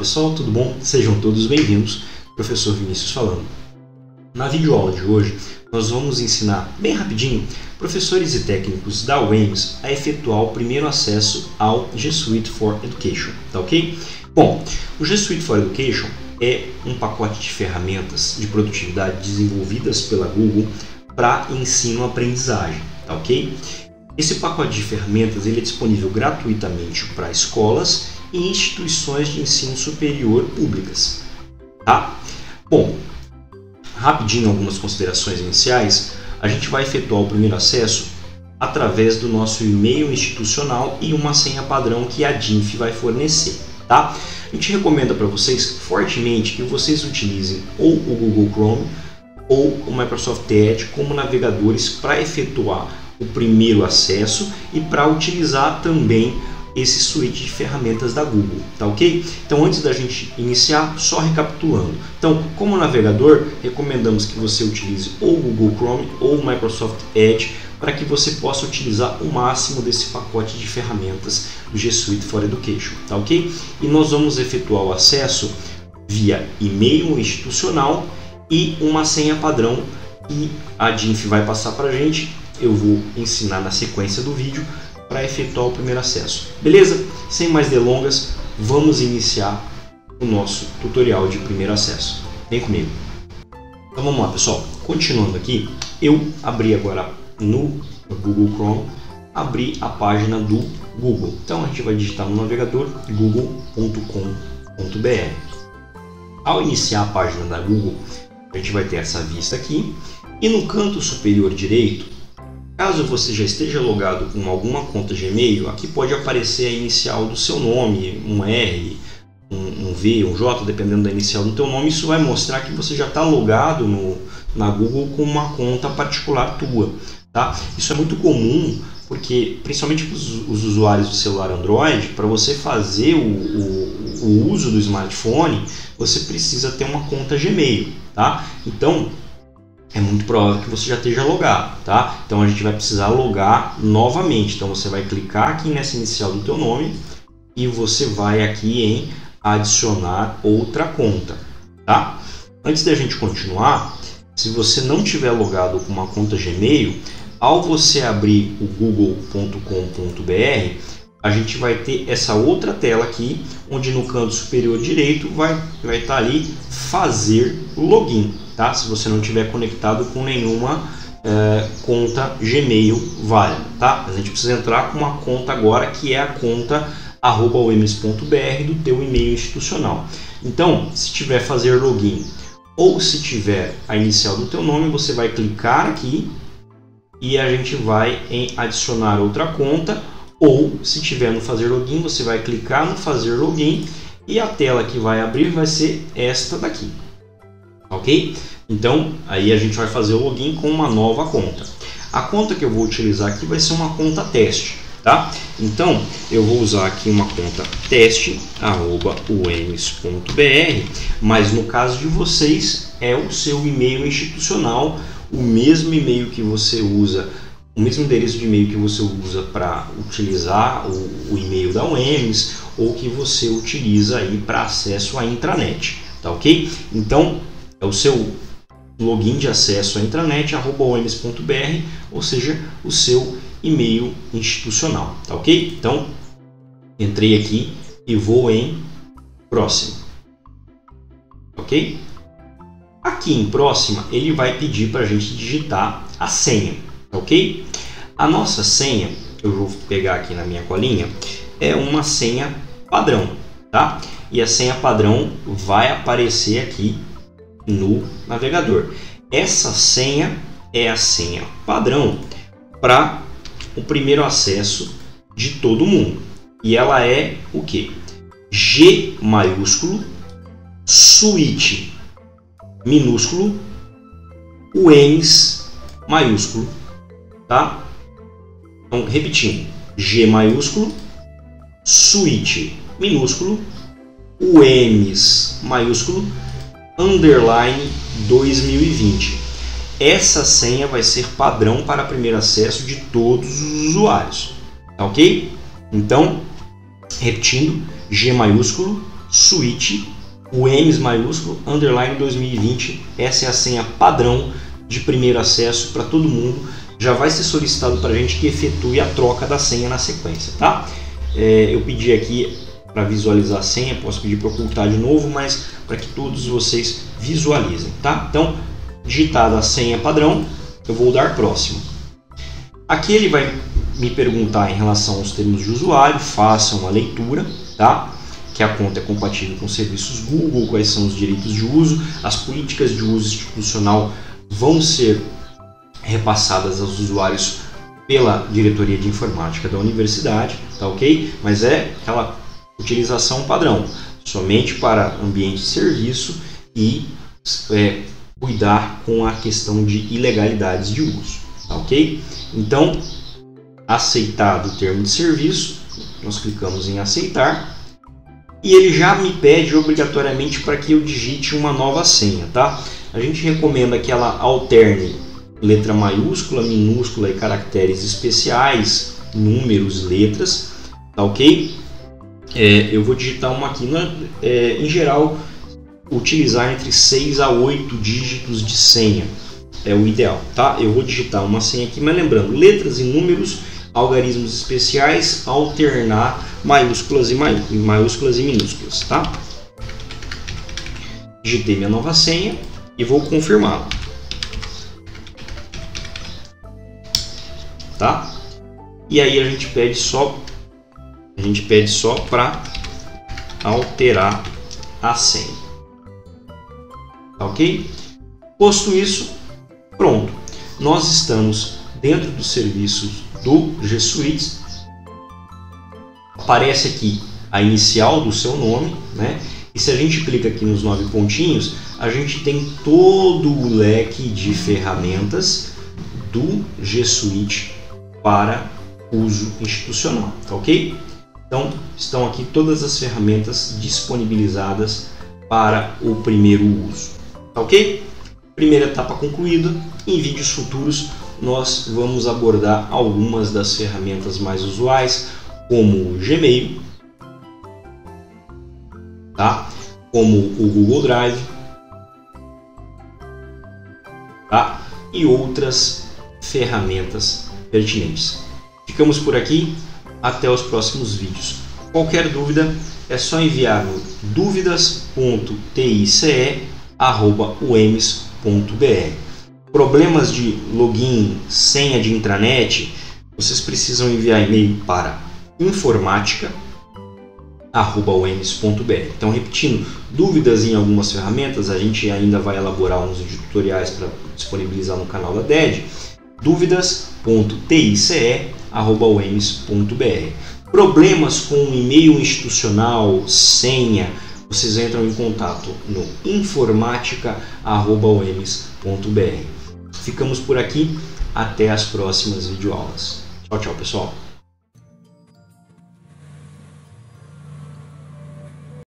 pessoal, tudo bom? Sejam todos bem-vindos. Professor Vinícius falando. Na videoaula de hoje, nós vamos ensinar bem rapidinho professores e técnicos da UEMS a efetuar o primeiro acesso ao G Suite for Education, tá ok? Bom, o G Suite for Education é um pacote de ferramentas de produtividade desenvolvidas pela Google para ensino-aprendizagem, tá ok? Esse pacote de ferramentas ele é disponível gratuitamente para escolas e instituições de ensino superior públicas. Tá? Bom, rapidinho algumas considerações iniciais. A gente vai efetuar o primeiro acesso através do nosso e-mail institucional e uma senha padrão que a DINF vai fornecer. Tá? A gente recomenda para vocês fortemente que vocês utilizem ou o Google Chrome ou o Microsoft Edge como navegadores para efetuar o primeiro acesso e para utilizar também esse suíte de ferramentas da Google, tá ok? Então antes da gente iniciar, só recapitulando. Então, como navegador, recomendamos que você utilize ou Google Chrome ou Microsoft Edge para que você possa utilizar o máximo desse pacote de ferramentas do G Suite for Education, tá ok? E nós vamos efetuar o acesso via e-mail institucional e uma senha padrão e a DINF vai passar para a gente. Eu vou ensinar na sequência do vídeo para efetuar o primeiro acesso. Beleza? Sem mais delongas, vamos iniciar o nosso tutorial de primeiro acesso. Vem comigo. Então vamos lá, pessoal. Continuando aqui, eu abri agora no Google Chrome, abri a página do Google. Então a gente vai digitar no navegador google.com.br. Ao iniciar a página da Google, a gente vai ter essa vista aqui e no canto superior direito Caso você já esteja logado com alguma conta Gmail, aqui pode aparecer a inicial do seu nome, um R, um, um V, um J, dependendo da inicial do teu nome. Isso vai mostrar que você já está logado no, na Google com uma conta particular tua. Tá? Isso é muito comum porque, principalmente para os usuários do celular Android, para você fazer o, o, o uso do smartphone, você precisa ter uma conta Gmail. Tá? Então, é muito provável que você já esteja logado, tá? Então a gente vai precisar logar novamente. Então você vai clicar aqui nessa inicial do teu nome e você vai aqui em adicionar outra conta, tá? Antes da gente continuar, se você não tiver logado com uma conta Gmail, ao você abrir o google.com.br, a gente vai ter essa outra tela aqui, onde no canto superior direito vai vai estar ali fazer login tá? Se você não tiver conectado com nenhuma é, conta Gmail válida, tá? A gente precisa entrar com uma conta agora que é a conta arroba.emes.br do teu e-mail institucional. Então, se tiver fazer login ou se tiver a inicial do teu nome, você vai clicar aqui e a gente vai em adicionar outra conta ou se tiver no fazer login, você vai clicar no fazer login e a tela que vai abrir vai ser esta daqui ok? Então, aí a gente vai fazer o login com uma nova conta. A conta que eu vou utilizar aqui vai ser uma conta teste, tá? Então, eu vou usar aqui uma conta teste, arroba mas no caso de vocês, é o seu e-mail institucional, o mesmo e-mail que você usa o mesmo endereço de e-mail que você usa para utilizar o, o, e-mail da UEMS ou que você utiliza aí para acesso à intranet, tá ok? Então é o seu login de acesso à intranet, oms.br, ou seja, o seu e-mail institucional, tá ok? Então, entrei aqui e vou em próximo, ok? Aqui em próxima, ele vai pedir para a gente digitar a senha, tá ok? A nossa senha, eu vou pegar aqui na minha colinha, é uma senha padrão, tá? E a senha padrão vai aparecer aqui no navegador. Essa senha é a senha padrão para o primeiro acesso de todo mundo. E ela é o que? G maiúsculo, suíte minúsculo, o ENS maiúsculo, tá? Então, repetindo, G maiúsculo, suíte minúsculo, o EMS maiúsculo, underline 2020. Essa senha vai ser padrão para primeiro acesso de todos os usuários, tá ok? Então, repetindo, G maiúsculo, suíte, o EMS maiúsculo, underline 2020. Essa é a senha padrão de primeiro acesso para todo mundo. Já vai ser solicitado para a gente que efetue a troca da senha na sequência, tá? É, eu pedi aqui para visualizar a senha, posso pedir para ocultar de novo, mas para que todos vocês visualizem, tá? Então, digitada a senha padrão, eu vou dar próximo. Aqui ele vai me perguntar em relação aos termos de usuário, faça uma leitura, tá? Que a conta é compatível com serviços Google, quais são os direitos de uso, as políticas de uso institucional vão ser repassadas aos usuários pela diretoria de informática da universidade, tá ok? Mas é aquela utilização padrão, somente para ambiente de serviço e é, cuidar com a questão de ilegalidades de uso, tá ok? Então, aceitado o termo de serviço, nós clicamos em aceitar e ele já me pede obrigatoriamente para que eu digite uma nova senha, tá? A gente recomenda que ela alterne letra maiúscula, minúscula e caracteres especiais, números, letras, tá ok? É, eu vou digitar uma aqui, na, é, em geral, utilizar entre 6 a 8 dígitos de senha é o ideal, tá? Eu vou digitar uma senha aqui, mas lembrando, letras e números algarismos especiais, alternar maiúsculas e, maiúsculas e minúsculas, tá? Digitei minha nova senha e vou confirmá-la. Tá? E aí a gente pede só a gente pede só para alterar a senha. Tá ok? Posto isso, pronto. Nós estamos dentro dos serviços do G Suite. Aparece aqui a inicial do seu nome, né? E se a gente clica aqui nos nove pontinhos, a gente tem todo o leque de ferramentas do G Suite para uso institucional, tá ok? Então, estão aqui todas as ferramentas disponibilizadas para o primeiro uso, tá ok? Primeira etapa concluída. Em vídeos futuros nós vamos abordar algumas das ferramentas mais usuais, como o Gmail, tá? como o Google Drive, tá? e outras ferramentas pertinentes. Ficamos por aqui, até os próximos vídeos. Qualquer dúvida é só enviar no dúvidas.tice.uems.br problemas de login, senha de intranet, vocês precisam enviar e-mail para informática@uems.br. Então, repetindo, dúvidas em algumas ferramentas, a gente ainda vai elaborar uns tutoriais para disponibilizar no canal da DED. dúvidas.tice@uems.br. Problemas com e-mail institucional, senha, vocês entram em contato no informática@uems.br. Ficamos por aqui. Até as próximas videoaulas. Tchau, tchau, pessoal.